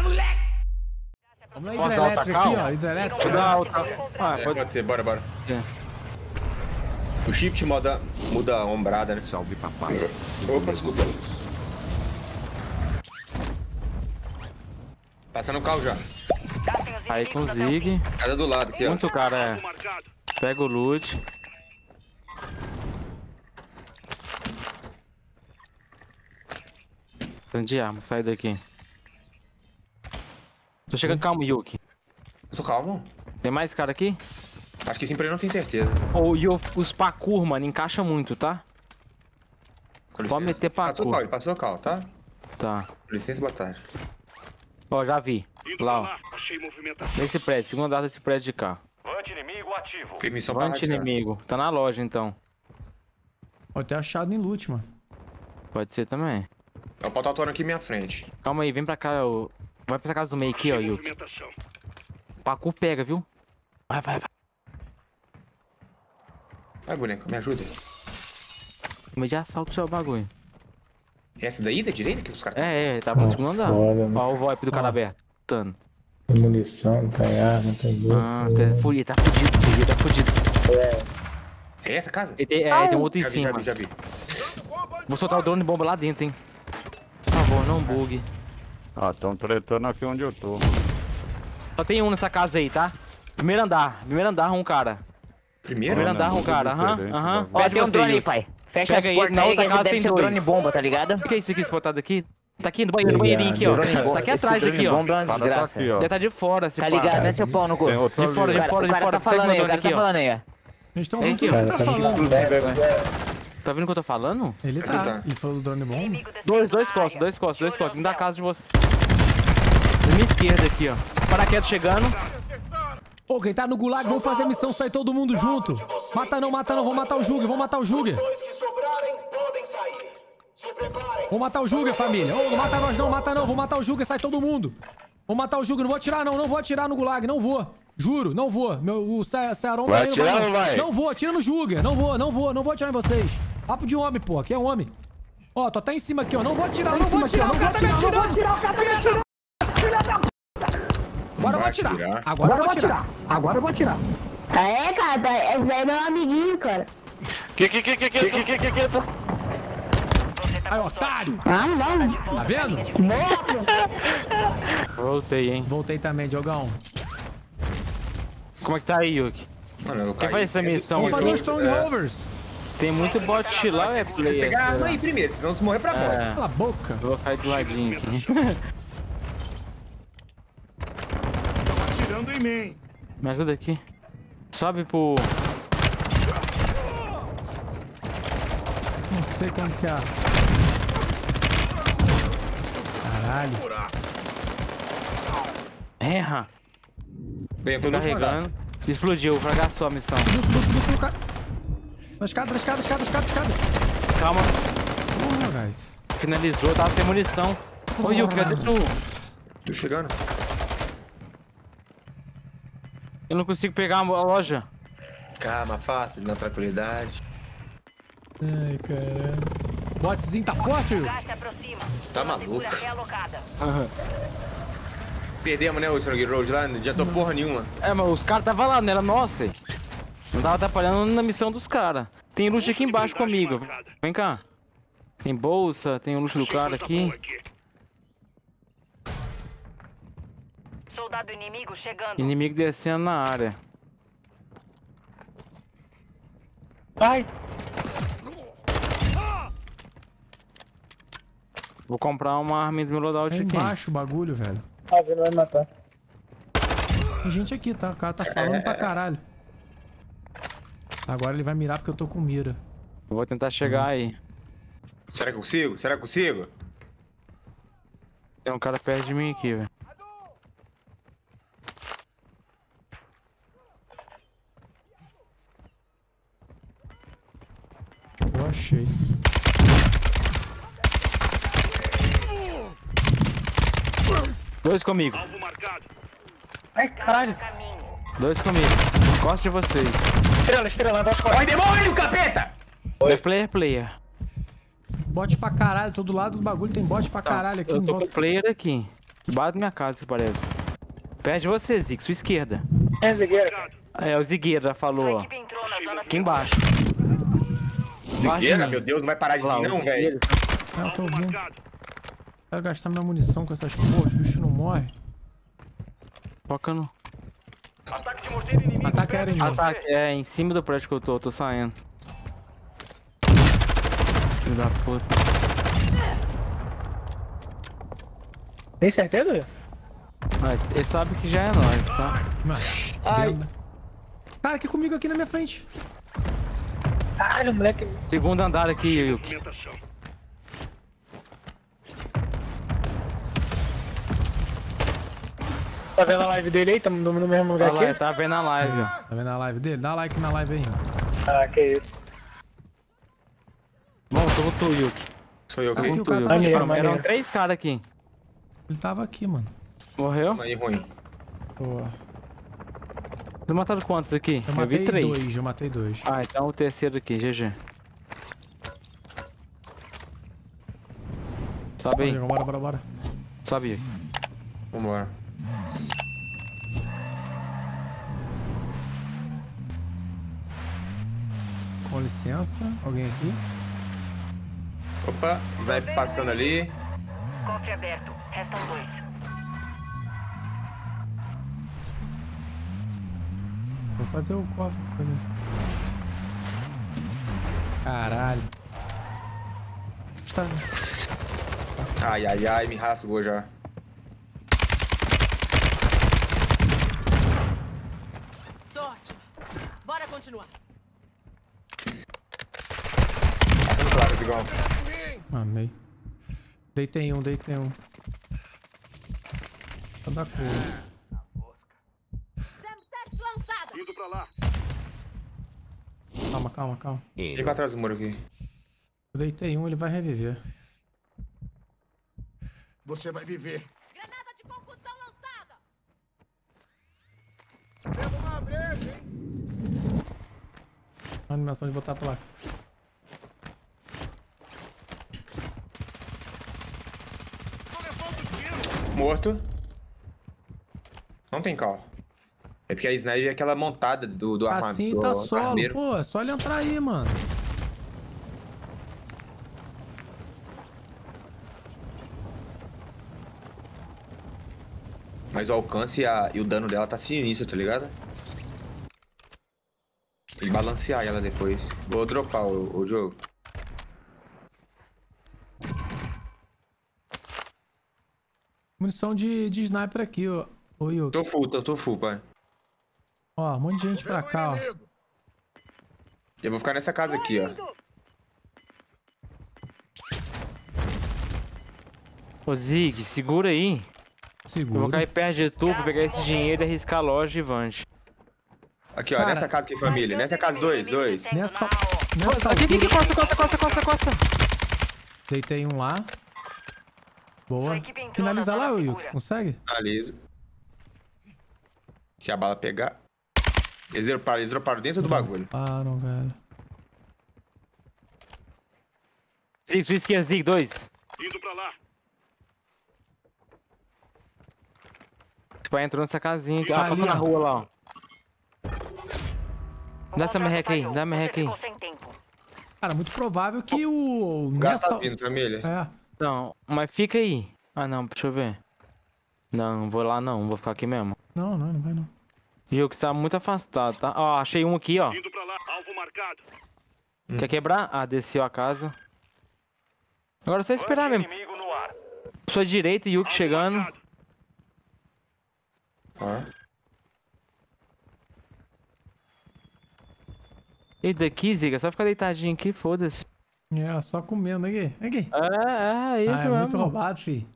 Vamos na Posso dar hidrelétrica aqui, ó. Hidrelétrica. Dar outra. Ah, É, pode pode ser, bora, bora. ser. O shift muda, muda a ombrada, né? Salve papai. Opa, desculpa. Passando o carro já. Aí com Zig. Casa do lado aqui, ó. Muito cara, é. Pega o loot. Tanto de arma, sai daqui. Tô chegando, calma, Yuki. Eu tô calmo. Tem mais cara aqui? Acho que sim, pra ele não tem certeza. Ô, e o- os parkour, mano, encaixa muito, tá? Com Pode licença. meter Passou o parkour. cal, ele passou cal, tá? Tá. Com licença, boa tarde. Ó, já vi. Indo Lá, ó. lá, achei movimentação. Nesse prédio, segundo andar desse prédio de cá. Vante inimigo ativo. Permissão Vante inimigo. Tá na loja, então. Ó, tem achado em loot, mano. Pode ser também. É o pau tá atorando aqui em minha frente. Calma aí, vem pra cá. ô. Vai pra casa do meio aqui, ó, Yuki. Parkour pega, viu? Vai, vai, vai. Vai, boneco, me ajuda. Meio de assalto seu bagulho. E essa daí, da direita, que os caras... É, é, tava no segundo andar. foda, né? Ó, o VoIP do cara aberto. Tano. Tem munição, não tem arma, não tem bolsa. Ah, tá fudido, tá fudido esse aqui, tá fudido. É essa casa? Ele tem, é, tem um outro em Já vi, já cima. vi, já vi. Vou soltar o drone de bomba lá dentro, hein. Por favor, não bugue. Ah, tão tretando aqui onde eu tô. Só tem um nessa casa aí, tá? Primeiro andar, primeiro andar, um cara. Primeiro? Primeiro andar, um cara, aham, aham. Ó, Pede tem um drone aí, pai. Fecha Pega as aí, portas na aí, outra casa tem o drone dois. bomba, tá ligado? O que é isso aqui spotado aqui? Tá aqui no banheiro, no banheirinho aqui, ó. Tá aqui atrás aqui, ó. tá aqui, ó. Deve tá de fora, esse Tá ligado, né, seu pau no outro De fora, de fora, de fora. tá Segue falando meu aí, tá aqui, ó. falando aí, ó. Eles estão aqui, o que ó. você tá falando. Tá vendo o que eu tô falando? Ele tá. tá. Ele falou do drone bomb. Dois, dois costas, dois costas, dois costas. Vindo da casa de vocês. Da minha esquerda aqui, ó. Paraquedas chegando. Ô, quem tá no gulag, vamos fazer a missão, sai todo mundo junto. Mata não, mata não, vamos matar o Júger, vamos matar o Júger. Vamos matar o Júger, família. Ô, não mata nós não, mata não, vamos matar o Júger, sai todo mundo. Vamos matar o Júger, não vou atirar não, não vou atirar no gulag, não vou. Juro, não vou. Meu, o Sa- Saron Vai tá atirar não vai? Não vou, atira no Júger, não vou, não vou, não vou atirar em vocês. Papo de homem, pô, aqui é homem. Ó, tô até em cima aqui, ó, não vou atirar, não vou atirar, o cara tá me atirando. Filha da... Agora eu vou atirar. Agora eu vou atirar. Agora eu vou atirar. Ah, é, cara, tá, esse daí é meu amiguinho, cara. Que, que, que, que, que, que, que, que, que, Aí, otário. Ah, não. Tá vendo? Voltei, hein. Voltei também, Diogão. Como é que tá aí, Yuki? Mano, eu Quem caí. faz essa missão Vamos fazer um aqui? Strongholders. Tem muito bot lá, é player. Pegar a arma sei aí primeiro, senão se morrer pra. É, Cala a boca. vou cair do ladinho aqui. Atirando em mim. Me ajuda aqui. Sobe pro... Não sei como que é. Caralho. Erra. Aqui Tô carregando. Explodiu, fracassou a missão. Subiu, subiu, subiu, subiu, cara. Na escada, na escada, na escada, na escada, escada. Calma. Porra, guys. Finalizou, tava sem munição. Ô, Yuki, cadê tu? Tô chegando. Eu não consigo pegar a loja. Calma, fácil, na tranquilidade. Ai, caralho. Botzinho tá forte, aproxima. Tá maluco. realocada. Perdemos, né, o Strong Road lá, não adiantou porra nenhuma. É, mas os caras tava lá, não era nossa. Não tava atrapalhando na missão dos caras. Tem luxo aqui embaixo comigo. Vem cá. Tem bolsa, tem o luxo do cara aqui. Soldado inimigo chegando. Inimigo descendo na área. Ai. Vou comprar uma arma do meu loadout É aqui. embaixo o bagulho, velho. Ah, ele vai matar. Tem gente aqui, tá? O cara tá falando pra caralho. Agora ele vai mirar porque eu tô com mira. Eu vou tentar chegar aí. Será que eu consigo? Será que eu consigo? Tem um cara perto de mim aqui, velho. Eu achei. Dois comigo. Ai, caralho. Dois comigo. Gosto de vocês. Estrela, estrela, dá as costas. demônio, capeta! É player, player. Bote pra caralho, todo lado do bagulho tem bote pra caralho aqui Eu em tô com player aqui. Bate na minha casa, que parece. Perto de você, Zico, sua esquerda. É, Zigueira. É, o Zigueira já falou, ó. Aqui embaixo. Zigueira, meu Deus, não vai parar de lá, vir não, velho. Ah, eu tô ouvindo. Quero gastar minha munição com essas porras, os morrem. Foca no... Ataque aéreo em um. Ataque, é, em cima do prédio que eu tô, eu tô saindo. Filho da puta. Tem certeza? Ah, ele sabe que já é nós, tá? Mano, Ai. Cara, aqui comigo, aqui na minha frente. Caralho, moleque. Segundo andar aqui, Yuki. Tá vendo a live dele aí? Tamo no mesmo lugar lá, ele aqui? tá vendo a live, ó. Tá vendo a live dele? Dá like na live aí. mano. Ah, que isso. Vamos, tô com tu, Yuki. Sou eu o tá Maneiro, aqui. maneiro. Eram três caras aqui. Ele tava aqui, mano. Morreu? Aí, ruim. Pô, Você mataram quantos aqui? eu Eu, matei vi três. dois, eu matei dois. Ah, então o terceiro aqui, GG. Sobe aí, Bora, bora, bora. sobe aí. Vambora. Com licença, alguém aqui? Opa, sniper passando ali. Cofre aberto. Restam dois. Vou fazer o cofre. Fazer. Caralho. Está... Ai, ai, ai, me rasgou já. Tô ótimo. Bora continuar. Passando claro, Digão. Amei. Deitei um, deitei um. Tá da cor. Semtex lançada. Calma, calma, calma. Fica atrás do muro aqui. Eu deitei um, ele vai reviver. Você vai viver. Granada de concussão lançada. A animação de botar a placa. Morto. Não tem carro. É porque a sniper é aquela montada do, do arma- Assim do tá solo, armeiro. pô. É só ele entrar aí, mano. Mas o alcance e, a- e o dano dela tá sinistro, tá ligado? Balancear ela depois. Vou dropar o, o jogo. Munição de, de sniper aqui, ó. Ô, Yuki. Tô full, tô, tô full, pai. Ó, um monte de gente pra cá, ó. Eu vou ficar nessa casa aqui, ó. Ô Zig, segura aí. Eu vou Segura. cair perto de tu pra pegar esse dinheiro e arriscar a loja e vante. Aqui, ó, Cara. nessa casa aqui, família. Nessa casa, dois, dois. Nessa, nessa Aqui, aqui, aqui, costa, costa, costa, costa, costa. deitei um lá. Boa. Finaliza na lá, Yuki. Consegue? Analisa. Se a bala pegar. Eles droparam, eles droparam dentro do bagulho. Param, velho. Zig, sua esquerda, Zig, dois. Indo pra lá. Tipo, aí entrou nessa casinha aqui. Tá Ah, passou na rua lá, ó. Dá essa merreca aí, dá a Você merreca aí. Cara, muito provável que o... O Nessa... tá vindo, família. É. Não, mas fica aí. Ah, não, deixa eu ver. Não, não vou lá não, vou ficar aqui mesmo. Não, não, não vai não. E o que está muito afastado, tá? Ó, achei um aqui, ó. Indo pra lá. Alvo marcado. Quer quebrar? Ah, desceu a casa. Agora é só esperar mesmo. Inimigo no ar. Sua direita, Yuki chegando. Ó. E daqui, Ziga, é só ficar deitadinho aqui, foda-se. É, só comendo aqui. Aqui. É, é, é Ah, isso é muito mesmo. roubado, fi.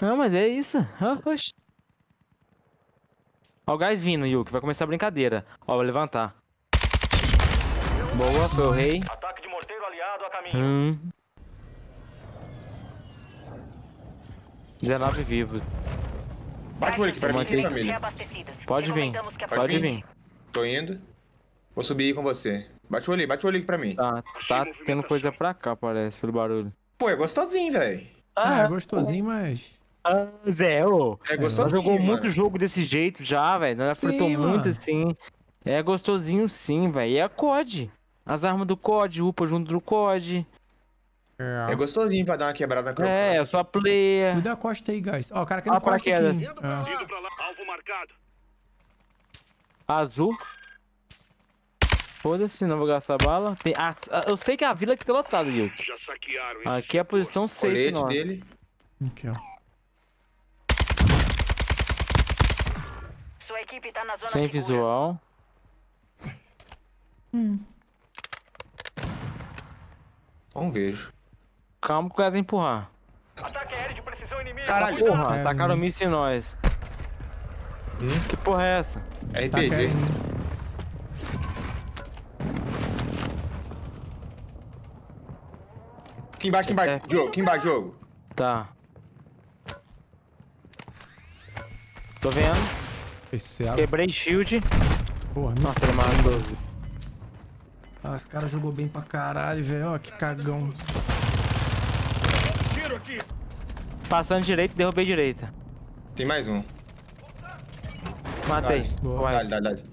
Não, mas é isso. Ah, oxi. Ó o gás vindo, Yuki. Vai começar a brincadeira. Ó, vou levantar. Boa, foi o rei. Ataque de morteiro aliado a caminho. Hum. 19 vivos. Bate o olho aqui pra mim, aqui, família. Pode vir. Pode vir. vir. Tô indo. Vou subir aí com você. Bate o olho aí, bate o olho aqui pra mim. Tá, tá tendo coisa pra cá, parece, pelo barulho. Pô, é gostosinho, velho. Ah, é gostosinho, mas... Ah, Zé, ô. É gostosinho, jogou mano. muito jogo desse jeito já, velho. Nós Sim, apertou muito assim. É gostosinho sim, velho. E é COD. As armas do COD, upa junto do COD. É gostosinho pra dar uma quebrada na crocante. É, é só player. Cuida a costa aí, guys. Ó, o cara no costa paraquedas. aqui. É. Azul. Foda-se, não vou gastar bala. Tem... Ah, eu sei que a vila aqui tá lotada, Yuki. Aqui é a posição safe, Colete não. dele. Aqui, ó. Sua equipe tá na zona Sem visual. Não vejo. Calma que o vai empurrar. Ataque aéreo de precisão inimiga. Caralho, Porra, É, tacaram né? míssil em nós. Que porra é essa? RPG. Aqui embaixo, aqui embaixo. É. Jogo, aqui embaixo, jogo. Tá. Tô vendo. Esse é. Quebrei shield. Porra. Nossa, ele matou 12. ah, esse cara jogou bem pra caralho, velho. Ó, que cagão. Passando direito, derrubei direita. Tem mais um. Matei. Dale. Vai. Dale, dale, dale.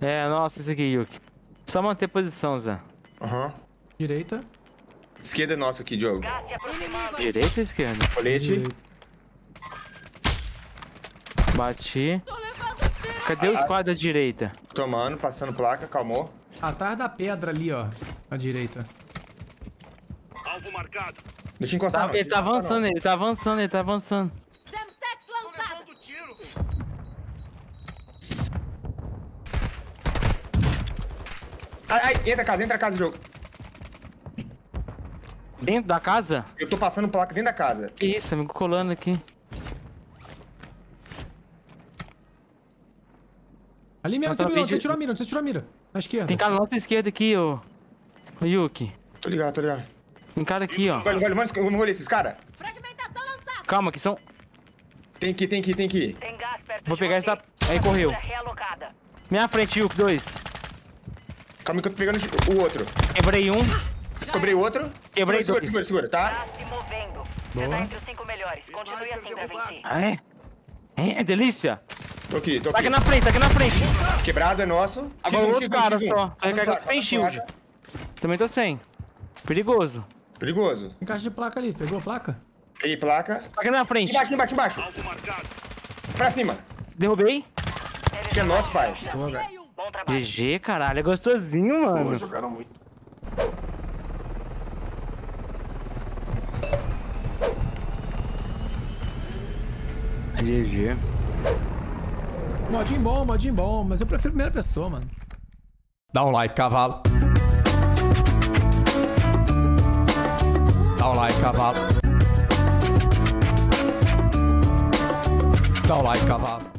É, nossa, esse aqui, Yuki. Só manter posição, Zé. Aham. Direita. Esquerda é nossa aqui, aproximando. Direita ou esquerda? Colete. Bati. Cadê o squad da direita? Tomando, passando placa, calmou. Atrás da pedra ali, ó. À direita. Alvo marcado. Deixa eu encostar. Tá- não, ele tá eu encostar, avançando, ele tá avançando, ele tá avançando. Semtex lançada. Dando tiro. não. Ai, ai, entra a casa, entra a casa, jogo. Dentro da casa? Eu tô passando placa dentro da casa. Que isso, amigo, colando aqui. Ali mesmo, você tá mirou, você pedindo- tirou a mira, você tirou a mira. Na esquerda. Tem cara na nossa esquerda aqui, ô. Ô, Yuki. Tô ligado, tô ligado. Tem cara aqui, ó. Olha, olha, vamos, vamos esses caras. Fragmentação lançada. Calma, que são. Tem que ir, tem que ir, tem que ir. Tem gás perto Vou pegar você. essa. Aí correu. Realocada. Minha frente, Yuki, dois. Calma que eu tô pegando o outro. Quebrei um. Cobrei o outro. Quebrei segura, dois. segura, segura, segura, tá? Gás se movendo. Você tá entre os cinco melhores. Continue assim pra vencer. Ah, é? É, delícia. Tô aqui, tô Tá aqui. aqui na frente, tá aqui na frente. Quebrado é nosso. Agora o X1, outro X1, cara X1. só. Tá recarregado placa, sem shield. placa. Também tô sem. Perigoso. Perigoso. Tem caixa de placa ali, pegou a placa? Peguei placa. Tá aqui na frente. Embaixo, embaixo, embaixo. Pra cima. Derrubei. Que é nosso, pai. Boa. GG, caralho. É gostosinho, mano. Jogaram muito. GG. Modinho bom, modinho bom, mas eu prefiro primeira pessoa, mano. Dá um like, cavalo. Dá um like, cavalo. Dá um like, cavalo.